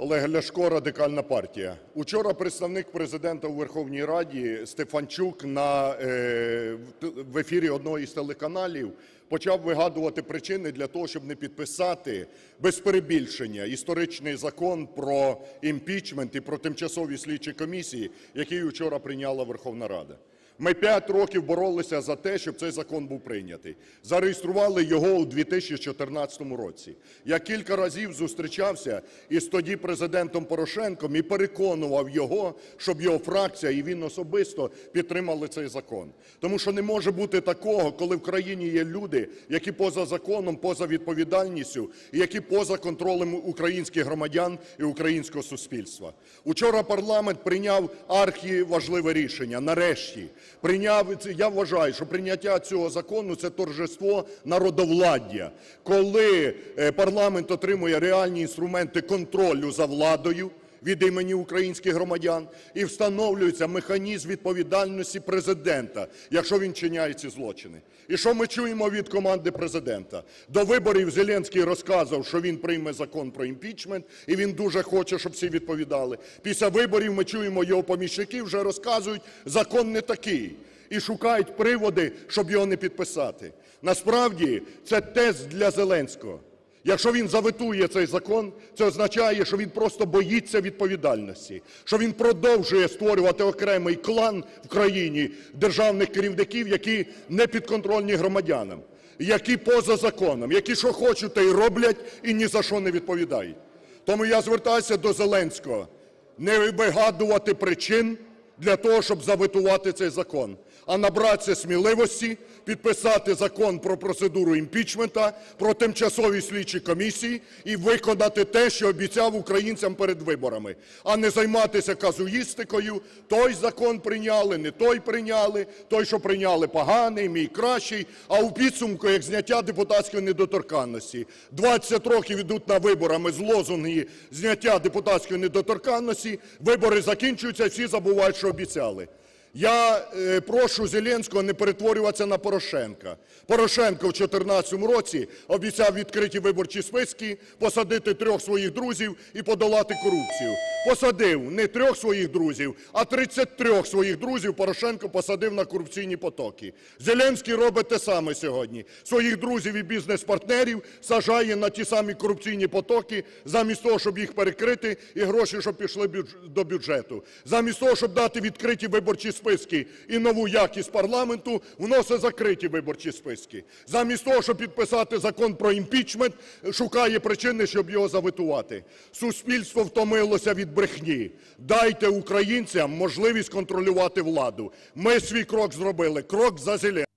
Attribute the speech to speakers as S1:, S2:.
S1: Олег Ляшко, Радикальна партія. Учора представник Президента у Верховній Раді Стефанчук на, е, в ефірі одного із телеканалів почав вигадувати причини для того, щоб не підписати без перебільшення історичний закон про імпічмент і про тимчасові слідчі комісії, який учора прийняла Верховна Рада. Ми 5 років боролися за те, щоб цей закон був прийнятий. Зареєстрували його у 2014 році. Я кілька разів зустрічався із тоді Президентом Порошенком і переконував його, щоб його фракція і він особисто підтримали цей закон. Тому що не може бути такого, коли в країні є люди, які поза законом, поза відповідальністю, які поза контролем українських громадян і українського суспільства. Учора парламент прийняв архіважливе рішення. Нарешті. Я вважаю, що прийняття цього закону це торжество народовладдя, коли е, парламент отримує реальні інструменти контролю за владою. Від імені українських громадян і встановлюється механізм відповідальності президента, якщо він чиняє ці злочини. І що ми чуємо від команди президента? До виборів Зеленський розказував, що він прийме закон про імпічмент, і він дуже хоче, щоб всі відповідали. Після виборів ми чуємо його помічники вже розказують, закон не такий. І шукають приводи, щоб його не підписати. Насправді це тест для Зеленського. Якщо він заветує цей закон, це означає, що він просто боїться відповідальності, що він продовжує створювати окремий клан в країні державних керівників, які не підконтрольні громадянам, які поза законом, які що хочуть, те й роблять і ні за що не відповідають. Тому я звертаюся до Зеленського не вигадувати причин для того, щоб заветувати цей закон, а набратися сміливості, підписати закон про процедуру імпічмента, про тимчасові слідчі комісії і виконати те, що обіцяв українцям перед виборами, а не займатися казуїстикою. Той закон прийняли, не той прийняли, той, що прийняли, поганий, мій кращий. А у підсумку, як зняття депутатської недоторканності. 20 років ідуть на виборами з лозунги зняття депутатської недоторканності, вибори закінчуються, всі забувають, що обіцяли. Я е, прошу Зеленського не перетворюватися на Порошенка. Порошенко в 2014 році обіцяв відкриті виборчі списки, посадити трьох своїх друзів і подолати корупцію. Посадив не трьох своїх друзів, а 33 своїх друзів Порошенко посадив на корупційні потоки. Зеленський робить те саме сьогодні. Своїх друзів і бізнес-партнерів сажає на ті самі корупційні потоки, замість того, щоб їх перекрити, і гроші, щоб пішли до бюджету. Замість того, щоб дати відкриті виборчі списки і нову якість парламенту, вносить закриті виборчі списки. Замість того, щоб підписати закон про імпічмент, шукає причини, щоб його заветувати. Суспільство втомилося від брехні. Дайте українцям можливість контролювати владу. Ми свій крок зробили. Крок за Зеленським.